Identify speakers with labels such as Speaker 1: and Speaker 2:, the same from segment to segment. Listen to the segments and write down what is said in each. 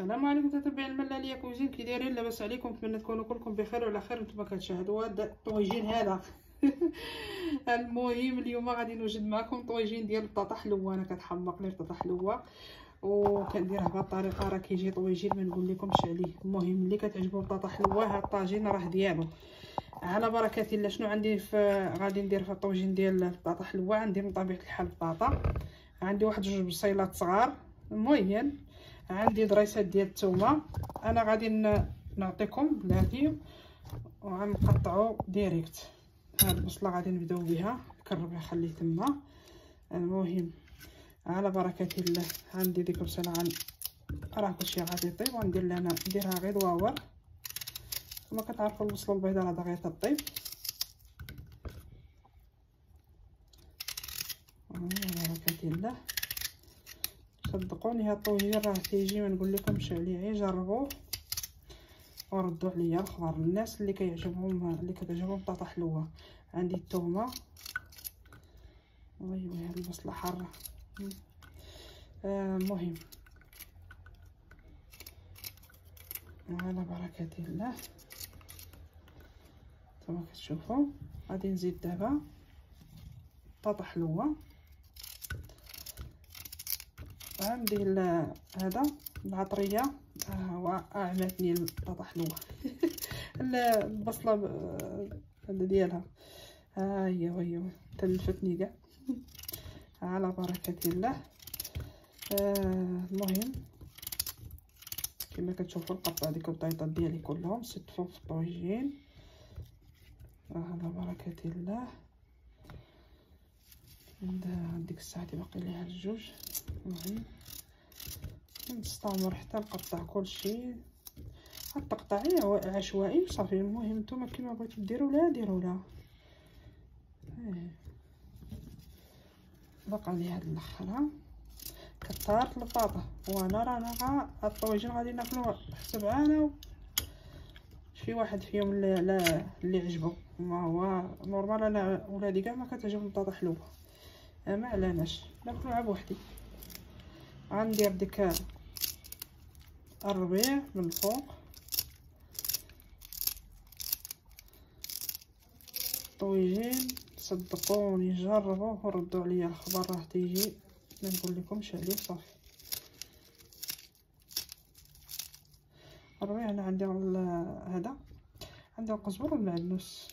Speaker 1: السلام عليكم متابعين الملاليه cuisine كي دايرين لاباس عليكم نتمنى تكونوا كلكم بخير وعلى خير. نتوما كتشاهدوا هذا الطويجين هذا. المهم اليوم غادي نوجد معكم طويجين ديال البطاطا حلوة. أنا كتحمق لي البطاطا حلوة. وكنديرها بهذه الطريقة راه كيجي طويجين ما نقول لكمش عليه. المهم اللي كتعجبو البطاطا حلوة هاد الطاجين راه ديالو. على بركة الله شنو عندي في غادي ندير في الطويجين ديال البطاطا حلوة؟ عندي من طبيعة الحال البطاطا عندي واحد جوج بصيلات صغار. المهم عندي ضريسات ديال الثومه أنا غادي نعطيكم بلاتي وغنقطعو direct هاد البصله غادي نبداو بها. نكربها خليه تما. المهم على بركة الله عندي ديك البصله عن راه كلشي غادي يطيب. وندير لها نديرها غير دواور كما كتعرفوا البصله البيضاء راه دغيا تطيب. على بركة الله. صدقوني هاد الطوجين راه تيجي ما نقول لكمش عليه غير جربوه وردوا عليا الخبر الناس اللي كيعجبهم اللي كتعجبهم بطاطا حلوة. عندي الثومه وي هاد البصله حاره المهم آه على بركة الله. كما كتشوفوا غادي نزيد دابا بطاطا حلوة. عندي هذا العطرية آه عماتني البطاطا حلوة البصلة هذا ديالها. ها هي وهي. تلفتني كاع. على بركة الله. آه المهم كما كتشوفوا نقطع ديك البطيطات ديالي كلهم ستفهم في الطويجين على بركة الله. عند ديك الساعة باقي ليها الجوج. المهم نستمر حتى نقطع كلشي. التقطيع عشوائي صافي المهم نتوما كيما بغيتو ديروا لا ديروا لا. إيه. بقى لي هاد الاخرى كثرت البطاطا وانا رانا غا الطويجين غادي ناكلو حسب أنا شي واحد فيهم اللي اللي عجبو. ما هو نورمال أنا ولادي كاع ما كتعجبهم البطاطا حلوة ما علاناش ناكلو عا بوحدي غندير ديك الربيع من الفوق طويجين صدقوني جربوه وردوا عليا الخبر. راه تيجي. ما نقول لكمش عليه صافي. الربيع أنا عندي هذا. عندي القزبر والمعدنوس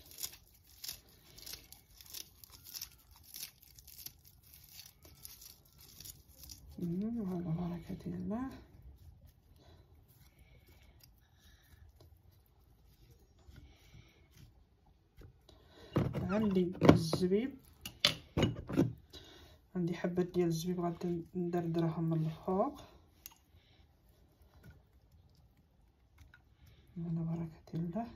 Speaker 1: على بركة الله عندي الزبيب. عندي حبات ديال الزبيب غادي ندردرهم من الفوق. على بركة الله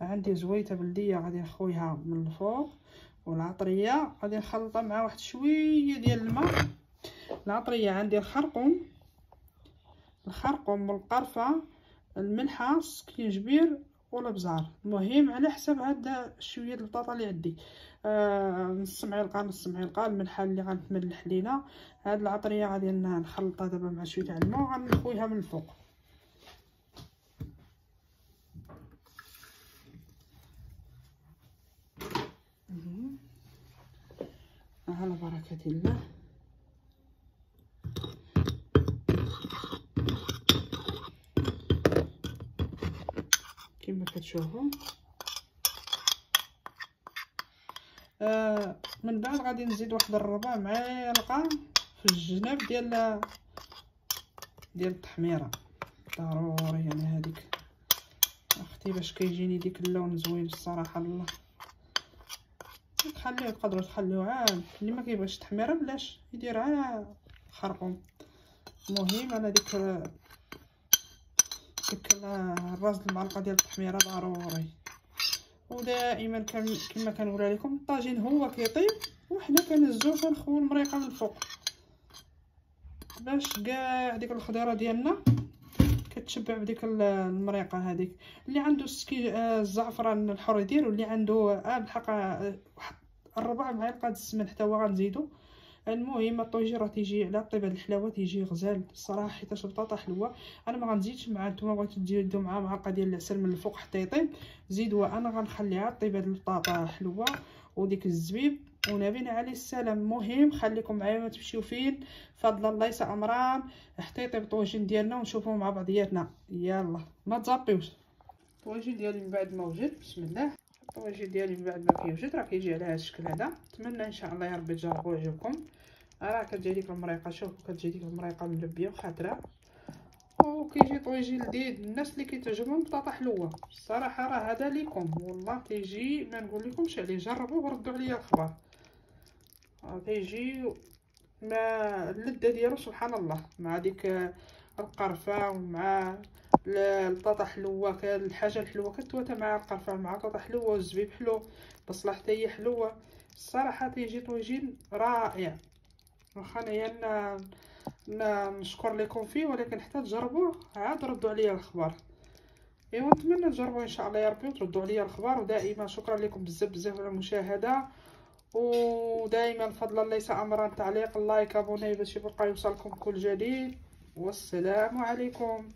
Speaker 1: عندي زويتة بلدية غادي نخويها من الفوق. والعطرية غادي نخلطها مع واحد شوية ديال الماء. العطرية عندي الخرقوم. الخرقوم والقرفة الملحة السكينجبير والابزار المهم على حسب هاد شوية البطاطا اللي عندي. آه نص معلقة نص معلقة الملحة اللي غنتملح لينا. هاد العطرية غادي نخلطها دابا مع شوية الماء وغنخويها من الفوق. على بركة الله. كما كتشوفوا. آه من بعد غادي نزيد واحد الربع معلقة في الجناب ديال ديال التحميرة. ضروري يعني هذيك. أختي باش كيجيني ديك اللون زوين الصراحة الله. تخليوه تقدروا تخليوه عاد اللي ما كيبغيش التحميره بلاش يدير على خرقوم المهم أنا ديك ديك الراس المعلقة ديال التحميرة ضروري. ودائما كما كنقول لكم الطاجين هو كيطيب وحنا كنهزو كنخويو المريقة من الفوق. باش كاع ديك الخضيرة ديالنا كتشبع بديك المريقة هذيك. اللي عنده السكي آه، الزعفران الحر يدير واللي عنده آه بالحق واحد الربع معلقه السمن حتى هو غنزيدو. المهم الطويجين راه تيجي على طيب هاد الحلاوة تيجي غزال الصراحة حيتاش البطاطا حلوة. أنا ما غنزيدش مع نتوما بغيتو ديروا معاه معلقه ديال العسل من الفوق حتى يطيب. زيدوها أنا غنخليها طيب هاد البطاطا حلوة وديك الزبيب. ونبينا عليه السلام. المهم خليكم معايا ما تمشيو فين. فضل الله يسع امران حتى يطيب الطويجين ديالنا ونشوفوه مع بعضياتنا. يلا ما تزابيوش. الطويجين ديالي من بعد ما وجد بسم الله. الطويجين ديالي من بعد ما كيوجد راه كيجي على هذا الشكل هذا. نتمنى إن شاء الله يا ربي تجربوا يعجبكم. راه كتجي ديك المريقة شوفوا كتجي ديك المريقة ملبيه وخضراء وكيجي طويجي لذيذ. الناس اللي كيتعجبهم بطاطا حلوة. الصراحه راه هذا ليكم. والله تيجي ما نقول لكمش عليه جربوه وردوا عليا الخبر. تيجي ما اللذة ديالو سبحان الله. مع ديك القرفة ومع البطاطا حلوة الحاجة الحلوة كتواتى مع القرفه مع البطاطا حلوة والزبيب حلو البصله حتى هي حلوة. الصراحة تيجي طويجين رائع. واخا انايا نشكر لكم فيه ولكن حتى تجربوه عاد ردوا عليا الخبر إيوا نتمنى تجربوا إن شاء الله يا ربي وتردوا عليا الخبر ودائما شكرا لكم بزاف بزاف على المشاهدة. ودائما فضل الله ليس أمرا تعليق اللايك أبوني باش يبقى يوصلكم كل جديد. والسلام عليكم.